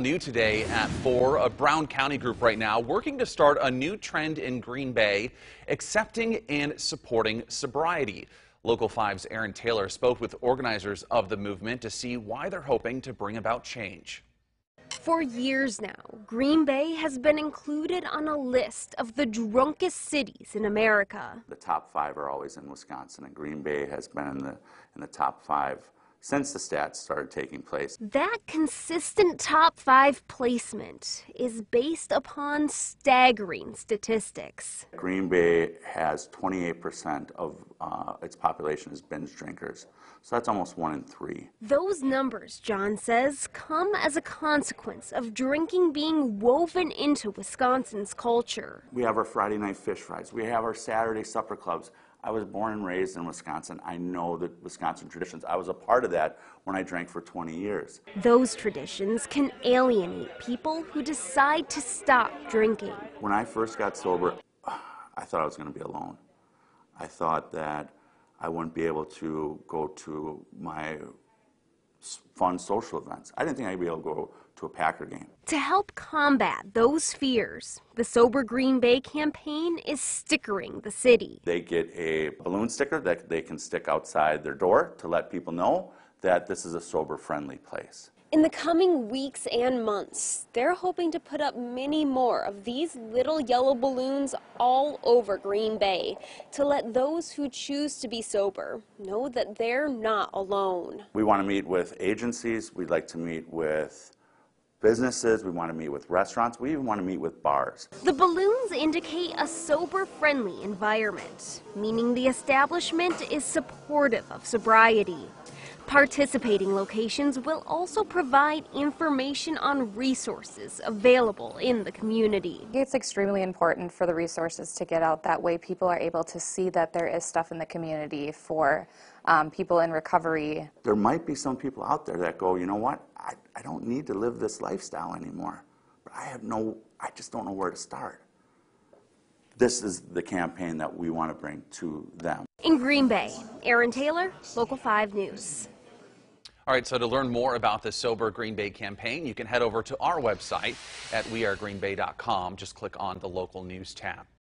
New today at 4, a Brown County group right now working to start a new trend in Green Bay, accepting and supporting sobriety. Local 5's Erinn Taylor spoke with organizers of the movement to see why they're hoping to bring about change. For years now, Green Bay has been included on a list of the drunkest cities in America. The top five are always in Wisconsin, and Green Bay has been in the, in the top five since the stats started taking place. That consistent top five placement is based upon staggering statistics. Green Bay has 28% of uh, its population is binge drinkers, so that's almost one in three. Those numbers, John says, come as a consequence of drinking being woven into Wisconsin's culture. We have our Friday night fish fries, we have our Saturday supper clubs. I was born and raised in Wisconsin. I know the Wisconsin traditions. I was a part of that when I drank for 20 years. Those traditions can alienate people who decide to stop drinking. When I first got sober, I thought I was going to be alone. I thought that I wouldn't be able to go to my fun social events. I didn't think I'd be able to go to a Packer game. To help combat those fears, the Sober Green Bay campaign is stickering the city. They get a balloon sticker that they can stick outside their door to let people know that this is a sober friendly place. In the coming weeks and months, they're hoping to put up many more of these little yellow balloons all over Green Bay to let those who choose to be sober know that they're not alone. We want to meet with agencies, we'd like to meet with businesses, we want to meet with restaurants, we even want to meet with bars. The balloons indicate a sober friendly environment, meaning the establishment is supportive of sobriety. Participating locations will also provide information on resources available in the community. It's extremely important for the resources to get out. That way people are able to see that there is stuff in the community for um, people in recovery. There might be some people out there that go, you know what, I, I don't need to live this lifestyle anymore, but I have no, I just don't know where to start. This is the campaign that we want to bring to them. In Green Bay, Erinn Taylor, Local 5 News. All right, so to learn more about the Sober Green Bay campaign, you can head over to our website at wearegreenbay.com. Just click on the local news tab.